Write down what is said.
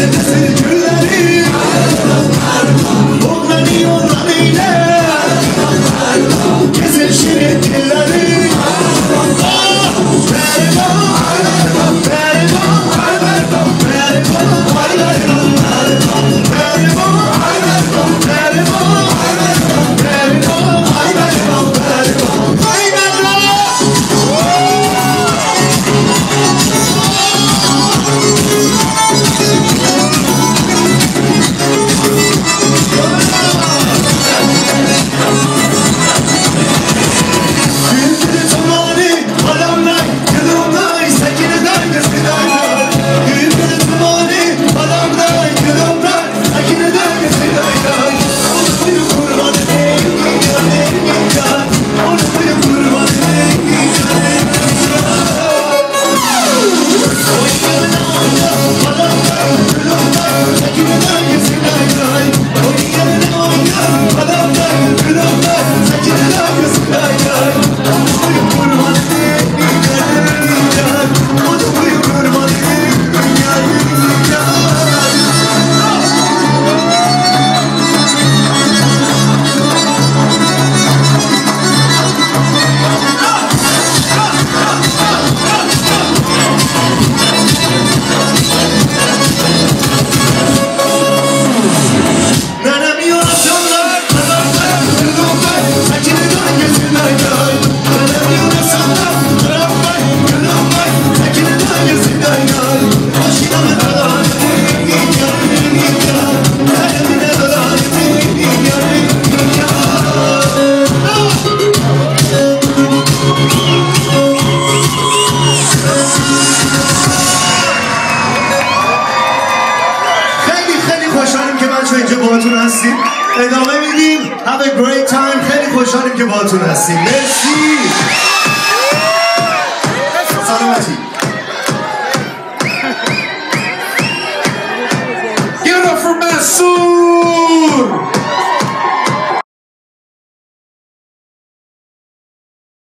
Bahçedesin gülleri Onları onları ile Gezin şirin dilleri Bye. اینجا باهاتون هستیم. ادامه میدیم. Have a great time. خیلی خوشحالیم که باهاتون هستیم. مرسی.